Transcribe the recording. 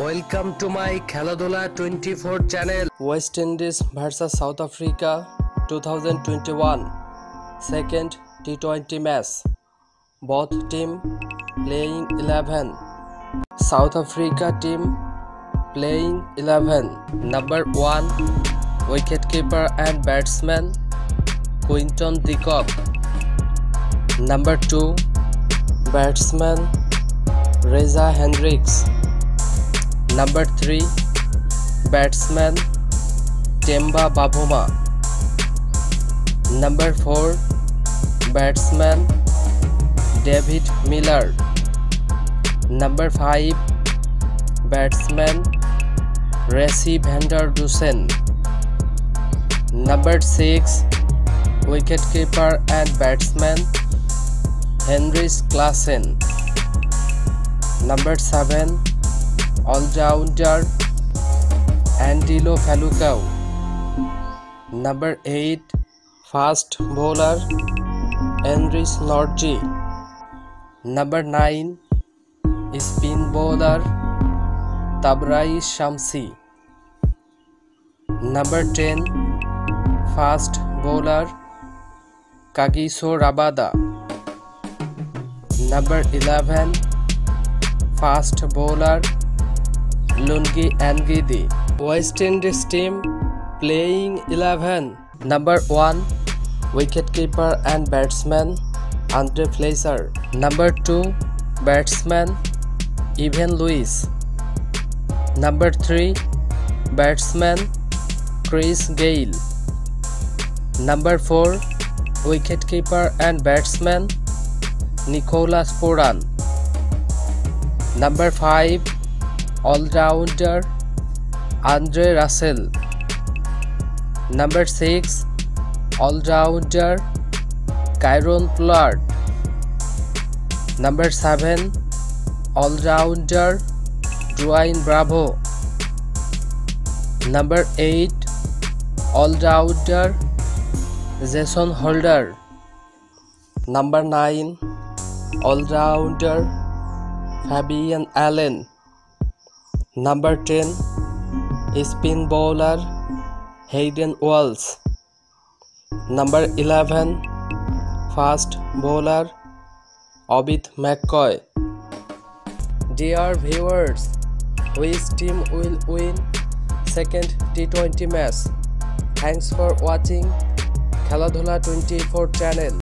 Welcome to my Kheladhula twenty four channel West Indies versus South Africa two thousand twenty one second T twenty match both team playing eleven South Africa team playing eleven number one wicket keeper and batsman Quinton de Kock number two batsman Reza Hendricks Number 3 Batsman Temba Babuma Number 4 Batsman David Miller Number 5 Batsman Resi Vander Dusen Number 6 Wicketkeeper and Batsman Henry Klassen Number 7 allrounder Andile Phehlukwayo number eight fast bowler Anrich Nortje number nine spin bowler Tabraiz Shamsi number ten fast bowler Kagiso Rabada number eleven fast bowler Lungi and Gidi. team playing 11. Number 1 wicketkeeper and batsman Andre Fletcher. Number 2 batsman Evan Lewis. Number 3 batsman Chris Gale. Number 4 wicketkeeper and batsman Nicholas Poran. Number 5 allrounder Andre Russell number six allrounder Kieron Pollard number seven allrounder Dwayne Bravo number eight allrounder Jason Holder number nine allrounder Fabian Allen number ten spin bowler Hayden Walsh number eleven fast bowler Obed McCoy dear viewers which team will win second T twenty match thanks for watching খেলাধুলা twenty four channel